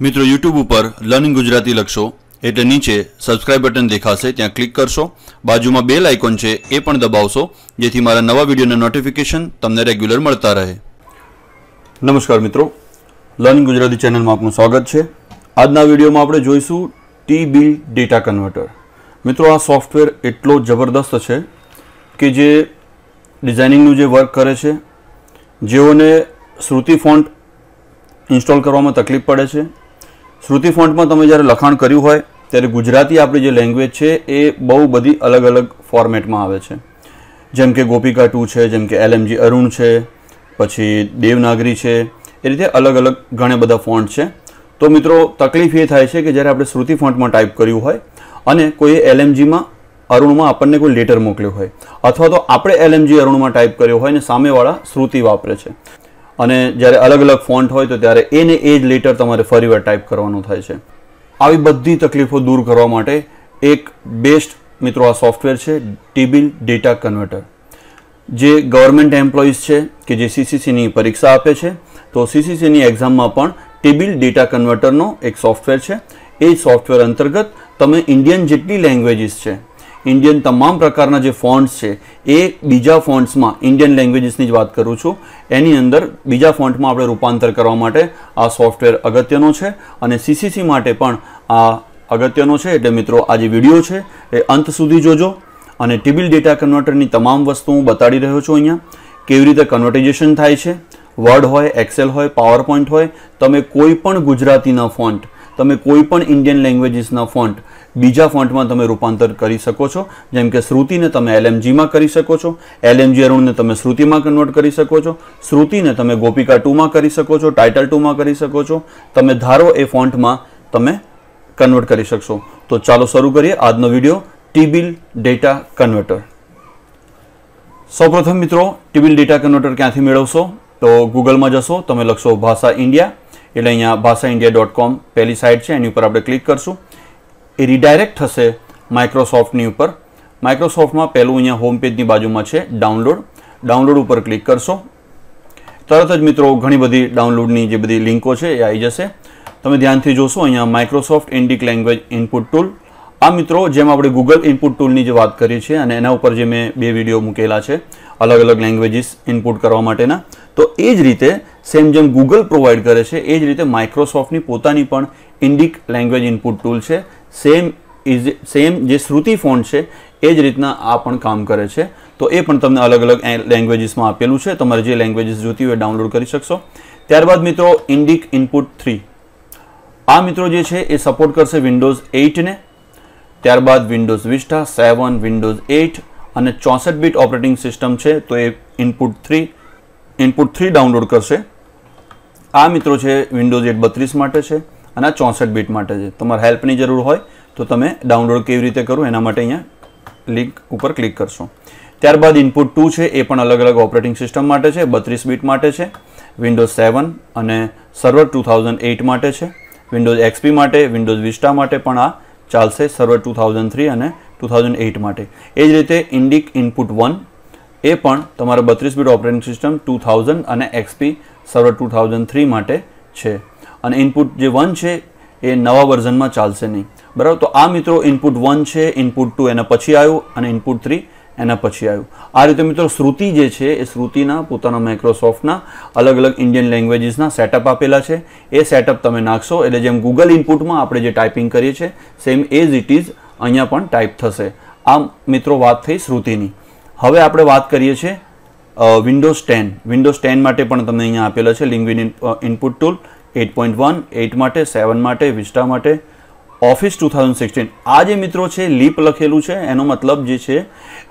મિત્રો યુટ્યુબ ઉપર લર્નિંગ ગુજરાતી લખશો. એટલે નીચે સબસ્ક્રાઇબ બટન દેખાશે. ત્યાં ક્લિક કરશો. બાજુમાં બેલ આઇકોન છે, એ પણ દબાવશો, જેથી મારા નવા વિડીયોના નોટિફિકેશન તમને રેગ્યુલર મળતા રહે. નમસ્કાર મિત્રો. લર્નિંગ ગુજરાતી ચેનલમાં આપનું સ્વાગત છે. આજના વિડીયોમાં આપણે જોઈશું ટી બિલ ડેટા કન્વર્ટર મિત્રો, આ સોફ્ટવેર એટલો જબરદસ્ત છે કે જે ડિઝાઇનિંગનું જે વર્ક કરે છે, જેઓને શ્રુતિ ફોન્ટ ઇન્સ્ટોલ કરવામાં તકલીફ પડે છે શ્રુતિ ફોન્ટમાં તમે જ્યારે લખાણ કર્યું હોય, ત્યારે ગુજરાતી આપણી જે લેંગ્વેજ છે, એ બહુ બધી અલગ અલગ ફોર્મેટમાં આવે છે. જેમ કે ગોપિકા ટુ છે, જેમ કે એલએમજી અરુણ છે, પછી દેવનાગરી છે, એ રીતે અલગ અલગ ઘણા બધા ફોન્ટ છે. તો મિત્રો, તકલીફ એ થાય છે કે જ્યારે આપણે શ્રુતિ ફોન્ટમાં ટાઈપ કર્યું હોય, અને કોઈ એલએમજીમાં અરુણમાં આપણને કોઈ લેટર મોકલ્યો હોય, અથવા તો આપણે એલએમજી અરુણમાં ટાઈપ કર્યો હોય અને સામેવાળા શ્રુતિ વાપરે છે. અને જ્યારે અલગ અલગ ફોન્ટ હોય તો ત્યારે એને એ જ લેટર તમારે ફરીવાર ટાઈપ કરવાનું થાય છે. આવી બધી તકલીફો દૂર કરવા માટે એક બેસ્ટ મિત્રો આ સોફ્ટવેર છે ટીબિલ ડેટા કન્વર્ટર જે ગવર્મેન્ટ એમ્પ્લોઈઝ છે કે જે સીસીસીની પરીક્ષા આપે છે, તો સીસીસીની એક્ઝામમાં પણ ટીબિલ ડેટા કન્વર્ટરનો એક સોફ્ટવેર છે. એ સોફ્ટવેર અંતર્ગત તમે ઇન્ડિયન જેટલી લેંગ્વેજીસ છે ઇન્ડિયન તમામ પ્રકારના જે ફોન્ટ્સ છે, એ બીજા ફોન્ટ્સમાં ઇન્ડિયન લેંગ્વેજીસની જ વાત કરું છું. એની અંદર બીજા ફોન્ટમાં આપણે રૂપાંતર કરવા માટે આ સોફ્ટવેર અગત્યનો છે અને સીસીસી માટે પણ આ અગત્યનો છે. એટલે મિત્રો, આ જે વીડિયો છે, એ અંત સુધી જોજો અને ટીબિલ ડેટા કન્વર્ટરની તમામ વસ્તુ હું બતાડી રહ્યો છું અહીંયા. કેવી રીતે કન્વર્ટાઇઝેશન થાય છે? વર્ડ હોય એક્સેલ હોય પાવર પોઈન્ટ હોય, તમે કોઈ પણ ગુજરાતીના ફોન્ટ તમે કોઈ પણ ઇન્ડિયન લેંગ્વેજીસના ફોન્ટ બીજા ફોન્ટમાં તમે રૂપાંતર કરી શકો છો. જેમ કે શ્રુતિને તમે એલએમજીમાં કરી શકો છો. એલએમજી અરુણને તમે શ્રુતિમાં કન્વર્ટ કરી શકો છો. શ્રુતિને તમે ગોપિકા ટુમાં કરી શકો છો. ટાઇટલ ટુમાં કરી શકો છો. તમે ધારો એ ફોન્ટમાં તમે કન્વર્ટ કરી શકશો. તો ચાલો શરૂ કરીએ આજનો વીડિયો ટીબિલ ડેટા કન્વર્ટર સૌપ્રથમ મિત્રો ટીબિલ ડેટા કન્વર્ટર ક્યાંથી મેળવશો? તો ગૂગલમાં જશો. તમે લખશો ભાષા ઇન્ડિયા એટલે અહીંયા ભાષા ઇન્ડિયા ડોટ કોમ પહેલી સાઇટ છે, એની ઉપર આપણે ક્લિક કરશું. એ રિડાયરેક્ટ થશે માઇક્રોસોફ્ટની ઉપર. માઇક્રોસોફ્ટમાં પહેલું અહીંયા હોમ પેજની બાજુમાં છે ડાઉનલોડ ડાઉનલોડ ઉપર ક્લિક કરશો. તરત જ મિત્રો ઘણી બધી ડાઉનલોડની જે બધી લિંકો છે એ આવી જશે. તમે ધ્યાનથી જોશો, અહીંયા Microsoft Indic language input tool આ મિત્રો, જેમ આપણે ગૂગલ ઇનપુટ ટૂલની જે વાત કરી છે અને એના ઉપર જે મેં બે વીડિયો મૂકેલા છે અલગ અલગ લેંગ્વેજીસ ઇનપુટ કરવા માટેના તો એ જ રીતે સેમ જેમ ગૂગલ પ્રોવાઈડ કરે છે, એ જ રીતે માઇક્રોસોફ્ટની પોતાની પણ ઇન્ડિક લેંગ્વેજ ઇનપુટ ટૂલ છે. સેમ ઇઝ સેમ જે શ્રુતિ ફોન્ટ છે, એ જ રીતના આ પણ કામ કરે છે. તો એ પણ તમને અલગ અલગ લેંગ્વેજીસમાં આપેલું છે. તમારે જે લેંગ્વેજીસ જોતી હોય ડાઉનલોડ કરી શકશો. ત્યારબાદ મિત્રો ઇન્ડિક ઇનપુટ થ્રી આ મિત્રો જે છે, એ સપોર્ટ કરશે વિન્ડોઝ એઇટને ત્યારબાદ Windows Vista seven Windows eight અને ચોસઠ બીટ ઓપરેટિંગ સિસ્ટમ છે, તો એ input three input three download કરશે. આ મિત્રો છે વિન્ડોઝ એટ બત્રીસ માટે છે અને આ ચોસઠ બીટ માટે છે. તમારે હેલ્પની જરૂર હોય તો તમે ડાઉનલોડ કેવી રીતે કરો એના માટે અહીંયા લિંક ઉપર ક્લિક કરશો. ત્યારબાદ ઇનપુટ ટુ છે એ પણ અલગ અલગ ઓપરેટિંગ સિસ્ટમ માટે છે, બત્રીસ બીટ માટે છે વિન્ડોઝ સેવન અને સર્વર ટુ થાઉઝન્ડ એઇટ માટે છે વિન્ડોઝ એક્સપી માટે વિન્ડોઝ વિસ્ટા માટે પણ આ ચાલશે સર્વર ટુ થાઉઝન્ડ થ્રી અને ટુ થાઉઝન્ડ એઇટ માટે. એ જ રીતે ઇન્ડિક ઇનપુટ વન એ પણ તમારા બત્રીસ bit operating system two thousand અને XP server two thousand three માટે છે. અને ઇનપુટ જે વન છે, એ નવા વર્ઝનમાં ચાલશે નહીં. બરાબર? તો આ મિત્રો ઇનપુટ વન છે, ઇનપુટ ટુ એના પછી આવ્યું અને ઇનપુટ થ્રી એના પછી આવ્યું. આ રીતે મિત્રો શ્રુતિ જે છે, એ શ્રુતિના, પોતાના માઇક્રોસોફ્ટના અલગ અલગ ઇન્ડિયન લેંગ્વેજીસના સેટઅપ આપેલા છે. એ સેટઅપ તમે નાખશો, એટલે જેમ ગૂગલ ઇનપુટમાં આપણે જે ટાઈપિંગ કરીએ છીએ સેમ એઝ ઇટ ઇઝ અહીંયા પણ ટાઈપ થશે. આ મિત્રો વાત થઈ શ્રુતિની. હવે આપણે વાત કરીએ છીએ વિન્ડોઝ ટેન વિન્ડોઝ ટેન માટે પણ તમને અહીંયા આપેલા છે Lingwin input tool eight point one eight માટે સેવન માટે વિસ્ટા માટે. ઓફિસ ટુ થાઉઝન્ડ સિક્સટીન આ જે મિત્રો છે લીપ લખેલું છે, એનો મતલબ જે છે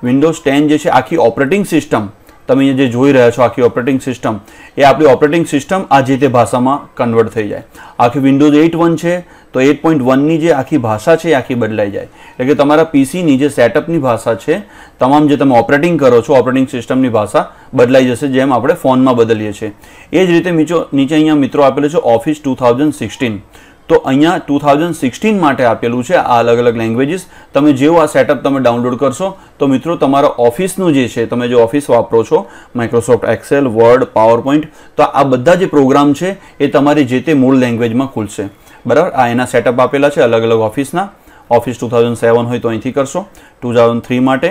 વિન્ડોઝ ટેન જે છે, આખી ઓપરેટિંગ સિસ્ટમ તમે જે જોઈ રહ્યા છો આખી ઓપરેટિંગ સિસ્ટમ એ આપણી ઓપરેટિંગ સિસ્ટમ આ જે તે ભાષામાં કન્વર્ટ થઈ જાય. આખી વિન્ડોઝ એઇટ વન છે, તો એટ પોઈન્ટ વનની જે આખી ભાષા છે, એ આખી બદલાઈ જાય. એટલે કે તમારા પીસીની જે સેટઅપની ભાષા છે, તમામ જે તમે ઓપરેટિંગ કરો છો ઓપરેટિંગ સિસ્ટમની ભાષા, બદલાઈ જશે જેમ આપણે ફોનમાં બદલીએ છીએ. એ જ રીતે નીચે અહીંયા મિત્રો આપેલું છે ઓફિસ ટુ થાઉઝન્ડ સિક્સટીન તો અહીંયા ટુ થાઉઝન્ડ સિક્સટીન માટે આપેલું છે આ અલગ અલગ લેંગ્વેજીસ તમે જેવું આ સેટઅપ તમે ડાઉનલોડ કરશો, તો મિત્રો તમારા ઓફિસનું જે છે, તમે જે ઓફિસ વાપરો છો Microsoft Excel Word PowerPoint તો આ બધા જે પ્રોગ્રામ છે, એ તમારી જે તે મૂળ લેંગ્વેજમાં ખુલશે. બરાબર? આ એના સેટઅપ આપેલા છે અલગ અલગ ઓફિસના. ઓફિસ ટુ થાઉઝન્ડ સેવન હોય તો અહીંથી કરશો. ટુ થાઉઝન્ડ થ્રી માટે.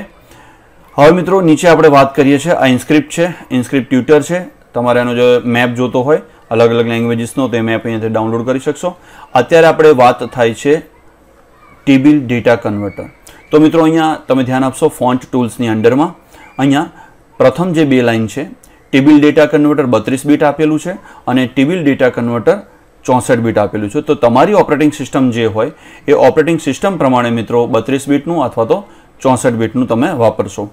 હવે મિત્રો નીચે આપણે વાત કરીએ છીએ આ ઇન્સ્ક્રિપ્ટ છે. ઇન્સ્ક્રિપ્ટ ટ્યુટર છે. તમારે એનો જો મેપ જોતો હોય અલગ અલગ લેંગ્વેજીસનો તો એ મેપ અહીંયાથી ડાઉનલોડ કરી શકશો. અત્યારે આપણે વાત થાય છે ટીબીલ ડેટા કન્વર્ટર તો મિત્રો અહીંયા તમે ધ્યાન આપશો ફોન્ટ ટૂલ્સની અંડરમાં. અહીંયા પ્રથમ જે બે લાઇન છે ટીબીલ ડેટા કન્વર્ટર બત્રીસ બીટ આપેલું છે અને ટીબિલ ડેટા કન્વર્ટર ચોસઠ બીટ આપેલું છે. તો તમારી ઓપરેટિંગ સિસ્ટમ જે હોય, એ ઓપરેટિંગ સિસ્ટમ પ્રમાણે મિત્રો બત્રીસ બીટનું અથવા તો ચોસઠ બીટનું તમે વાપરશો.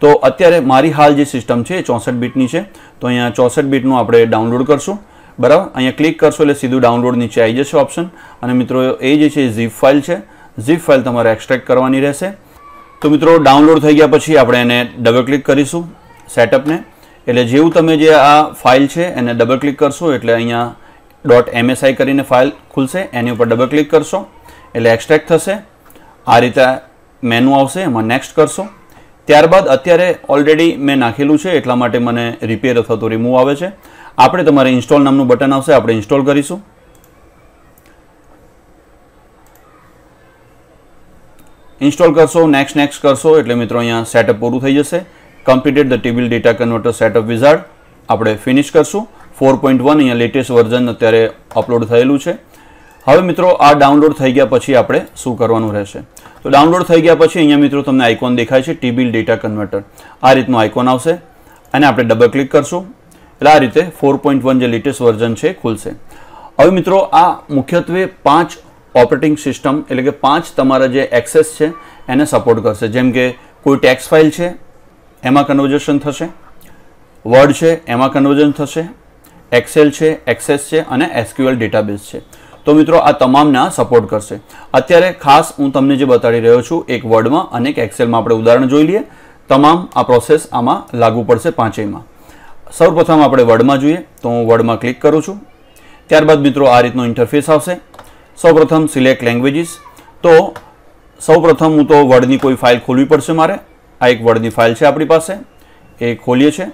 તો અત્યારે મારી હાલ જે સિસ્ટમ છે એ ચોસઠ બીટની છે. તો અહીંયા ચોસઠ બીટનું આપણે ડાઉનલોડ કરશું. બરાબર? અહીંયા ક્લિક કરશો એટલે સીધું ડાઉનલોડ નીચે આવી જશે ઓપ્શન અને મિત્રો, એ જે છે ઝીપ ફાઇલ છે. ઝીપ ફાઇલ તમારે એક્સટ્રેક્ટ કરવાની રહેશે. તો મિત્રો ડાઉનલોડ થઈ ગયા પછી આપણે એને ડબલ ક્લિક કરીશું સેટઅપને એટલે જેવું તમે જે આ ફાઇલ છે, એને ડબલ ક્લિક કરશો એટલે અહીંયા ડોટ એમએસઆઈ કરીને ફાઇલ ખુલશે. એની ઉપર ડબલ ક્લિક કરશો. એટલે એક્સટ્રેક્ટ થશે. આ રીતે મેનુ આવશે. એમાં નેક્સ્ટ કરશો. ત્યારબાદ અત્યારે ઓલરેડી મેં નાખેલું છે. એટલા માટે મને રિપેર અથવા તો રિમૂવ આવે છે. આપણે તમારે ઇન્સ્ટોલ નામનું બટન આવશે, આપણે ઇન્સ્ટોલ કરીશું. ઇન્સ્ટોલ કરશો નેક્સ્ટ નેક્સ્ટ કરશો, એટલે મિત્રો અહીંયા સેટઅપ પૂરું થઈ જશે. Completed the table data converter setup wizard આપણે ફિનિશ કરશું. ફોર પોઈન્ટ વન અહીંયા લેટેસ્ટ વર્ઝન અત્યારે અપલોડ થયેલું છે. હવે મિત્રો આ ડાઉનલોડ થઈ ગયા પછી આપણે શું કરવાનું રહેશે? તો ડાઉનલોડ થઈ ગયા પછી અહીંયા મિત્રો તમને આઇકોન દેખાય છે ટીબીલ ડેટા કન્વર્ટર આ રીતનું આઇકોન આવશે. અને આપણે ડબલ ક્લિક કરશું. એટલે આ રીતે ફોર પોઈન્ટ વન જે લેટેસ્ટ વર્ઝન છે ખુલશે. હવે મિત્રો, આ મુખ્યત્વે પાંચ ઓપરેટિંગ સિસ્ટમ એટલે કે પાંચ તમારા જે એક્સેસ છે એને સપોર્ટ કરશે. જેમ કે કોઈ ટેક્સ ફાઇલ છે, એમાં કન્વર્ઝેશન થશે વર્ડ છે, એમાં કન્વર્ઝન થશે એક્સેલ છે એક્સેસ છે અને એસક્યુએલ ડેટાબેઝ છે. તો મિત્રો, આ તમામના સપોર્ટ કરશે. અત્યારે ખાસ હું તમને જે બતાડી રહ્યો છું, એક વર્ડમાં અને એક એક્સેલમાં આપણે ઉદાહરણ જોઈ લઈએ. તમામ આ પ્રોસેસ આમાં લાગુ પડશે પાંચેયમાં. સૌપ્રથમ આપણે વર્ડમાં જોઈએ તો હું વર્ડમાં ક્લિક કરું છું. ત્યારબાદ મિત્રો આ રીતનો ઇન્ટરફેસ આવશે. સૌપ્રથમ સિલેક્ટ લેંગ્વેજીસ તો સૌપ્રથમ હું તો વર્ડની કોઈ ફાઇલ ખોલવી પડશે મારે. આ એક વર્ડની ફાઇલ છે આપણી પાસે. એ ખોલીએ છે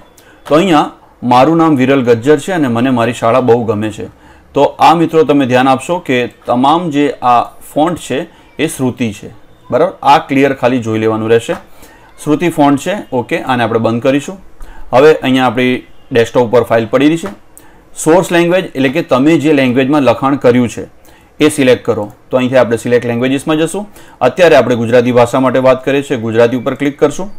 તો અહીંયા મારું નામ વિરલ ગજ્જર છે અને મને મારી શાળા બહુ ગમે છે. તો આ મિત્રો તમે ધ્યાન આપશો કે તમામ જે આ ફોન્ટ છે એ શ્રુતિ છે. બરાબર? આ ક્લિયર ખાલી જોઈ લેવાનું રહેશે. શ્રુતિ ફોન્ટ છે. ઓકે. આને આપણે બંધ કરીશું. હવે અહીંયા આપણી ડેસ્કટોપ ઉપર ફાઇલ પડી છે. સોર્સ લેંગ્વેજ એટલે કે તમે જે લેંગ્વેજમાં લખાણ કર્યું છે, એ સિલેક્ટ કરો. તો અહીંથી આપણે સિલેક્ટ લેંગ્વેજીસમાં જશું. અત્યારે આપણે ગુજરાતી ભાષા માટે વાત કરીએ છીએ. ગુજરાતી ઉપર ક્લિક કરશું.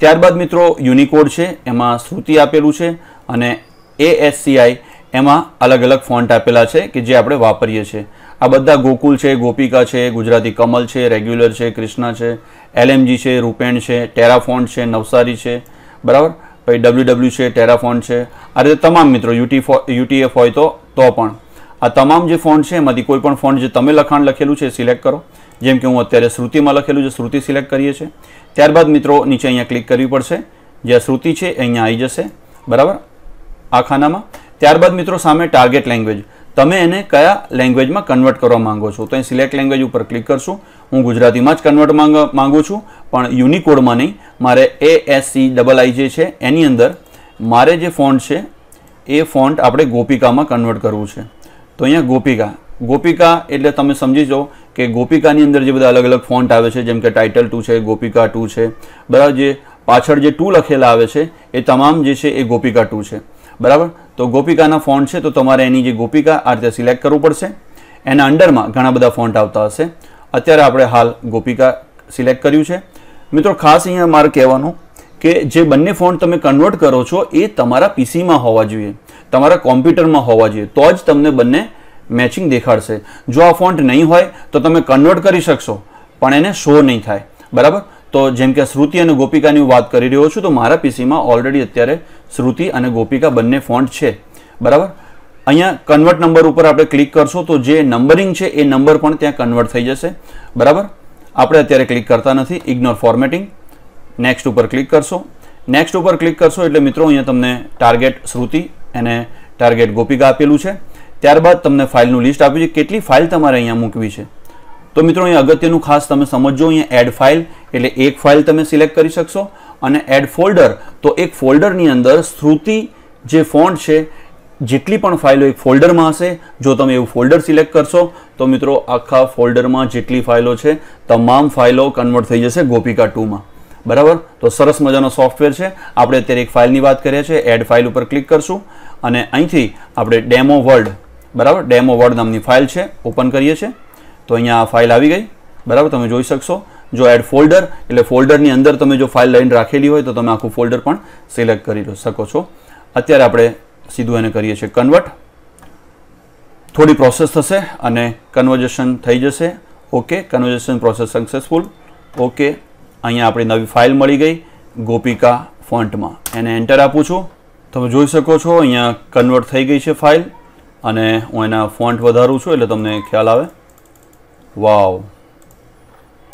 ત્યારબાદ મિત્રો યુનિકોડ છે, એમાં શ્રુતિ આપેલું છે અને એએસસીઆઈ એમાં અલગ અલગ ફોન્ટ આપેલા છે કે જે આપણે વાપરીએ છીએ. આ બધા ગોકુલ છે, ગોપિકા છે, ગુજરાતી કમલ છે રેગ્યુલર છે, કૃષ્ણા છે એલએમજી છે રૂપેણ છે ટેરાફોન્ટ છે, નવસારી છે. બરાબર? પછી ડબલ્યુ ડબલ્યુ છે ટેરાફોન છે. આ રીતે તમામ મિત્રો યુટી યુટીએફ હોય તો તો પણ. આ તમામ જે ફોન્ટ છે, એમાંથી કોઈ પણ ફોન્ટ જે તમે લખાણ લખેલું છે, સિલેક્ટ કરો. જેમ કે હું અત્યારે શ્રુતિમાં લખેલું છે, શ્રુતિ સિલેક્ટ કરીએ છીએ. ત્યારબાદ મિત્રો, નીચે અહીંયા ક્લિક કરવી પડશે. જે શ્રુતિ છે અહીંયા આવી જશે. બરાબર? આ ખાનામાં ત્યારબાદ મિત્રો, સામે ટાર્ગેટ લેંગ્વેજ તમે એને કયા લેંગ્વેજમાં કન્વર્ટ કરવા માંગો છો? તો અહીં સિલેક્ટ લેંગ્વેજ ઉપર ક્લિક કરશું. હું ગુજરાતીમાં જ કન્વર્ટ માંગુ છું, પણ યુનિકોડમાં નહીં. મારે A S C double I જે છે. એની અંદર મારે જે ફોન્ટ છે, એ ફોન્ટ આપણે ગોપિકામાં કન્વર્ટ કરવું છે. તો અહીંયા ગોપિકા. ગોપિકા એટલે તમે સમજી જાઓ કે ગોપિકાની અંદર જે બધા અલગ અલગ ફોન્ટ આવે છે, જેમ કે ટાઇટલ ટુ છે, ગોપિકા ટુ છે. બરાબર, જે પાછળ જે ટુ લખેલા આવે છે, એ તમામ જે છે એ ગોપિકા ટુ છે. બરાબર? તો ગોપિકાના ફોન્ટ છે, તો તમારે એની જે ગોપિકા આ રીતે સિલેક્ટ કરવું પડશે. એના અંડરમાં ઘણા બધા ફોન્ટ આવતા હશે. અત્યારે આપણે હાલ ગોપિકા સિલેક્ટ કર્યું છે. મિત્રો, ખાસ અહીંયા મારે કહેવાનું કે જે બંને ફોન્ટ તમે કન્વર્ટ કરો છો, એ તમારા પીસીમાં હોવા જોઈએ. તમારા કોમ્પ્યુટરમાં હોવા જોઈએ. તો જ તમને બંને મેચિંગ દેખાડશે. જો આ ફોન્ટ નહીં હોય, તો તમે કન્વર્ટ કરી શકશો, પણ એને શો નહીં થાય. બરાબર? તો જેમ કે શ્રુતિ અને ગોપિકાની વાત કરી રહ્યો છું, તો મારા પીસીમાં ઓલરેડી અત્યારે શ્રુતિ અને ગોપિકા બંને ફોન્ટ છે. બરાબર? અહીંયા કન્વર્ટ નંબર ઉપર આપણે ક્લિક કરશો તો જે નંબરિંગ છે એ નંબર પણ ત્યાં કન્વર્ટ થઈ જશે. બરાબર? આપણે અત્યારે ક્લિક કરતા નથી. ઇગ્નોર ફોર્મેટિંગ નેક્સ્ટ ઉપર ક્લિક કરશો. નેક્સ્ટ ઉપર ક્લિક કરશો એટલે મિત્રો અહીંયા તમને ટાર્ગેટ શ્રુતિ અને ટાર્ગેટ ગોપિકા આપેલું છે. ત્યારબાદ તમને ફાઇલનું લિસ્ટ આપ્યું છે. કેટલી ફાઇલ તમારે અહીંયા મૂકવી છે? તો મિત્રો અહીં અગત્યનું ખાસ તમે સમજો અહીંયા એડ ફાઇલ એટલે એક ફાઇલ તમે સિલેક્ટ કરી શકશો. અને એડ ફોલ્ડર તો એક ફોલ્ડરની અંદર શ્રુતિ જે ફોન્ટ છે, જેટલી પણ ફાઇલો એક ફોલ્ડરમાં હશે, જો તમે એવું ફોલ્ડર સિલેક્ટ કરશો, તો મિત્રો આખા ફોલ્ડરમાં જેટલી ફાઇલો છે, તમામ ફાઇલો કન્વર્ટ થઈ જશે ગોપિકા ટુમાં બરાબર? તો સરસ મજાનો સોફ્ટવેર છે. આપણે અત્યારે એક ફાઇલની વાત કરીએ છીએ એડ ફાઇલ ઉપર ક્લિક કરશું. અને અહીંથી આપણે ડેમો વર્લ્ડ બરાબર? ડેમો વર્ડ નામની ફાઇલ છે ઓપન કરીએ છીએ. તો અહીંયા આ ફાઇલ આવી ગઈ. બરાબર? તમે જોઈ શકશો. જો એડ ફોલ્ડર એટલે ફોલ્ડરની અંદર તમે જો ફાઇલ લાઈન રાખેલી હોય તો તમે આખું ફોલ્ડર પણ સિલેક્ટ કરી શકો છો. અત્યારે આપણે સીધું એને કરીએ છીએ કન્વર્ટ થોડી પ્રોસેસ થશે અને કન્વર્જેશન થઈ જશે. Okay conversion process successful okay અહીંયા આપણી નવી ફાઇલ મળી ગઈ ગોપિકા ફોન્ટમાં. એને એન્ટર આપું છું. તમે જોઈ શકો છો અહીંયા કન્વર્ટ થઈ ગઈ છે ફાઇલ અને હું એના ફોન્ટ વધારું છું એટલે તમને ખ્યાલ આવે. વાવ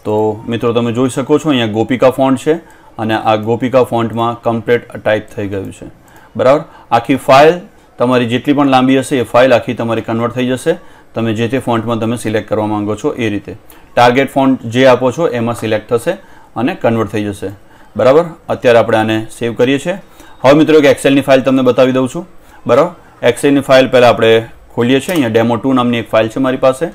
તો મિત્રો, તમે જોઈ શકો છો, અહીંયા ગોપિકા ફોન્ટ છે અને આ ગોપિકા ફોન્ટમાં કમ્પ્લીટ ટાઈપ થઈ ગયું છે. બરાબર? આખી ફાઇલ તમારી જેટલી પણ લાંબી હશે, એ ફાઇલ આખી તમારી કન્વર્ટ થઈ જશે. તમે જે તે ફોન્ટમાં તમે સિલેક્ટ કરવા માંગો છો, એ રીતે. ટાર્ગેટ ફોન્ટ જે આપો છો, એમાં સિલેક્ટ થશે અને કન્વર્ટ થઈ જશે. બરાબર? અત્યારે આપણે આને સેવ કરીએ છીએ. હવે મિત્રો, એક એક્સેલની ફાઇલ તમને બતાવી દઉં છું. બરાબર? એક્સેલની ફાઇલ પહેલાં આપણે ખોલીએ છીએ. અહીંયા ડેમો ટુ નામની એક ફાઇલ છે મારી પાસે.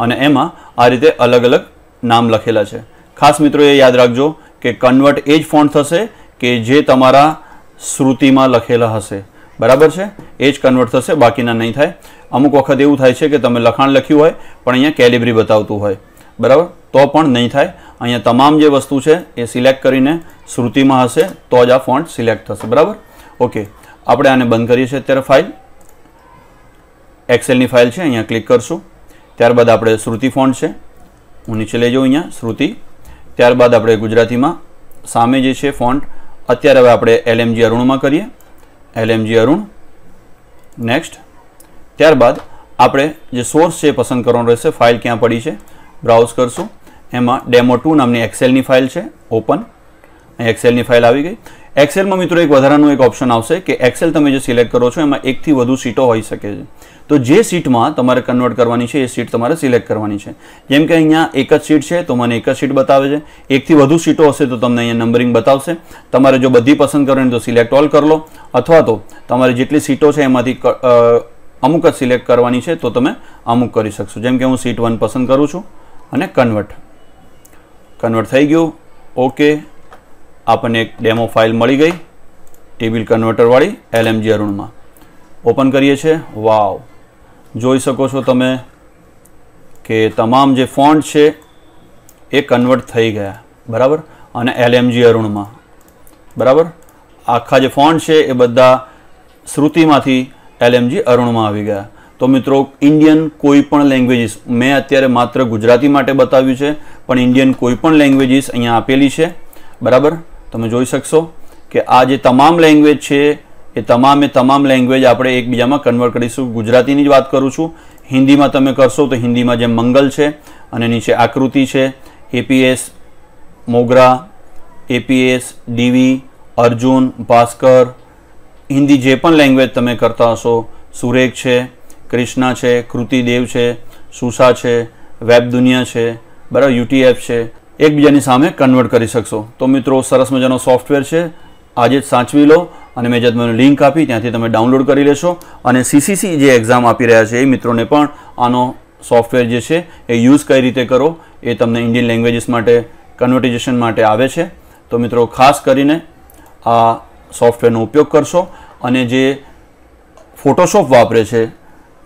અને એમાં આ રીતે અલગ અલગ નામ લખેલા છે. ખાસ મિત્રો એ યાદ રાખજો કે કન્વર્ટ એ જ ફોન્ટ થશે કે જે તમારા શ્રુતિમાં લખેલા હશે. બરાબર છે? એ જ કન્વર્ટ થશે, બાકીના નહીં થાય. અમુક વખત એવું થાય છે કે તમે લખાણ લખ્યું હોય, પણ અહીંયા કેલિબ્રી બતાવતું હોય. બરાબર? તો પણ નહીં થાય. અહીંયા તમામ જે વસ્તુ છે એ સિલેક્ટ કરીને શ્રુતિમાં હશે, તો જ આ ફોન્ટ સિલેક્ટ થશે. બરાબર? ઓકે આપણે આને બંધ કરીએ છીએ અત્યારે ફાઇલ એક્સેલની ફાઇલ છે, અહીંયા ક્લિક કરશું. ત્યારબાદ આપણે શ્રુતિ ફોન્ટ છે. હું નીચે લઈ જાઉં અહીંયા, શ્રુતિ. ત્યારબાદ આપણે ગુજરાતીમાં સામે જે છે ફોન્ટ, અત્યારે હવે આપણે એલએમજી અરુણમાં કરીએ. LMG Arun, next. ત્યારબાદ આપણે જે સોર્સ છે એ પસંદ કરવાનો રહેશે, ફાઇલ ક્યાં પડી છે, બ્રાઉઝ કરશું. એમાં ડેમો ટુ નામની એક્સેલની ફાઇલ છે, ઓપન. એક્સેલની ફાઇલ આવી ગઈ. એક્સેલમાં મિત્રો એક વધારાનું એક ઓપ્શન આવશે કે એક્સેલ તમે જે સિલેક્ટ કરો છો, એમાં એકથી વધુ સીટો હોઈ શકે છે. તો જે સીટમાં તમારે કન્વર્ટ કરવાની છે, એ સીટ તમારે સિલેક્ટ કરવાની છે. જેમ કે અહીંયા એક જ સીટ છે, તો મને એક જ સીટ બતાવે છે. એકથી વધુ સીટો હશે તો તમને અહીંયા નંબરિંગ બતાવશે. તમારે જો બધી પસંદ કરવાની તો સિલેક્ટ ઓલ કરી લો. અથવા તો તમારે જેટલી સીટો છે એમાંથી અમુક જ સિલેક્ટ કરવાની છે, તો તમે અમુક કરી શકશો. જેમ કે હું સીટ વન પસંદ કરું છું અને કન્વર્ટ કન્વર્ટ થઈ ગયું. ઓકે આપણને એક ડેમો ફાઇલ મળી ગઈ ટીબીલ કન્વર્ટરવાળી એલએમજી અરુણમાં. ઓપન કરીએ છીએ. વાવ. જોઈ શકો છો તમે કે તમામ જે ફોન્ટ છે એ કન્વર્ટ થઈ ગયા. બરાબર? અને એલએમજી અરુણમાં. બરાબર? આખા જે ફોન્ટ છે એ બધા શ્રુતિમાંથી એલએમજી અરુણમાં આવી ગયા. તો મિત્રો, ઇન્ડિયન કોઈ પણ લેંગ્વેજીસ, મેં અત્યારે માત્ર ગુજરાતી માટે બતાવ્યું છે, પણ ઇન્ડિયન કોઈ પણ લેંગ્વેજીસ અહીંયા આપેલી છે. બરાબર? તમે જોઈ શકશો કે આ જે તમામ લેંગ્વેજ છે, એ તમામે તમામ લેંગ્વેજ આપણે એકબીજામાં કન્વર્ટ કરીશું. ગુજરાતીની જ વાત કરું છું. હિન્દીમાં તમે કરશો તો હિન્દીમાં જેમ મંગલ છે અને નીચે આકૃતિ છે APS Mogra APS DV Arjun, Bhaskar, Hindi જે પણ લેંગ્વેજ તમે કરતા હશો, સુરેખ છે, કૃષ્ણા છે, કૃતિદેવ છે સુષા છે, વેબ દુનિયા છે, બરાબર યુટીએફ છે એકબીજાની સામે કન્વર્ટ કરી શકશો. તો મિત્રો, સરસ મજાનો સોફ્ટવેર છે. આજે જ સાચવી લો અને મેં જે તમને લિંક આપી ત્યાંથી તમે ડાઉનલોડ કરી લેશો. અને સીસીસી જે એક્ઝામ આપી રહ્યા છે એ મિત્રોને પણ આનો સોફ્ટવેર જે છે એ યુઝ કઈ રીતે કરો એ તમને ઇન્ડિયન લેંગ્વેજીસ માટે કન્વર્ટેશન માટે આવે છે. તો મિત્રો, ખાસ કરીને આ સોફ્ટવેરનો ઉપયોગ કરશો અને જે ફોટોશોપ વાપરે છે,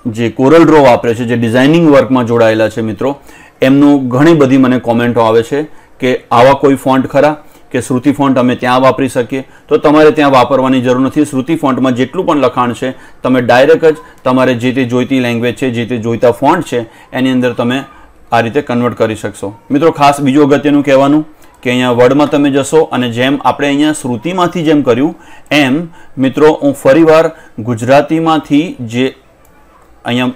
જે કોરલ ડ્રો વાપરે છે, જે ડિઝાઇનિંગ વર્કમાં જોડાયેલા છે મિત્રો એમનું ઘણી બધી મને કોમેન્ટો આવે છે કે આવા કોઈ ફોન્ટ ખરા? કે શ્રુતિ ફોન્ટ અમે ત્યાં વાપરી શકીએ? તો તમારે ત્યાં વાપરવાની જરૂર નથી. શ્રુતિ ફોન્ટમાં જેટલું પણ લખાણ છે, તમે ડાયરેક્ટ જ તમારે જે તે જોઈતી લેંગ્વેજ છે, જે તે જોઈતા ફોન્ટ છે, એની અંદર તમે આ રીતે કન્વર્ટ કરી શકશો. મિત્રો, ખાસ બીજું અગત્યનું કહેવાનું કે અહીંયા વર્ડમાં તમે જશો અને જેમ આપણે અહીંયા શ્રુતિમાંથી જેમ કર્યું, એમ મિત્રો, હું ફરીવાર ગુજરાતીમાંથી જે અહીંયા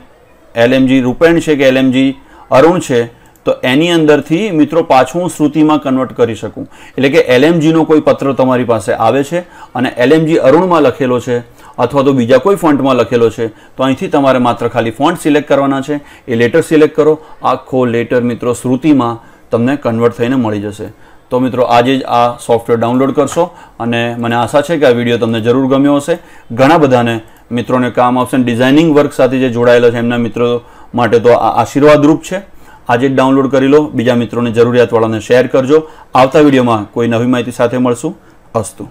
એલએમજી રૂપેણ છે કે એલએમજી અરુણ છે, તો એની અંદરથી મિત્રો પાછું હું શ્રુતિમાં કન્વર્ટ કરી શકું. એટલે કે એલએમજીનો કોઈ પત્ર તમારી પાસે આવે છે અને એલએમજી અરુણમાં લખેલો છે અથવા તો બીજા કોઈ ફોન્ટમાં લખેલો છે, તો અહીંથી તમારે માત્ર ખાલી ફોન્ટ સિલેક્ટ કરવાના છે, એ લેટર સિલેક્ટ કરો. આખો લેટર મિત્રો શ્રુતિમાં તમને કન્વર્ટ થઈને મળી જશે. તો મિત્રો આજે જ આ સોફ્ટવેર ડાઉનલોડ કરશો અને મને આશા છે કે આ વીડિયો તમને જરૂર ગમ્યો હશે. ઘણા બધાને મિત્રોને કામ આવશે ડિઝાઇનિંગ વર્ક સાથે જે જોડાયેલા છે, એમના મિત્રો માટે તો આ આશીર્વાદરૂપ છે. આજે જ ડાઉનલોડ કરી લો. બીજા મિત્રોને જરૂરિયાતવાળાને શેર કરજો. આવતા વિડીયોમાં કોઈ નવી માહિતી સાથે મળશું. અસ્તુ.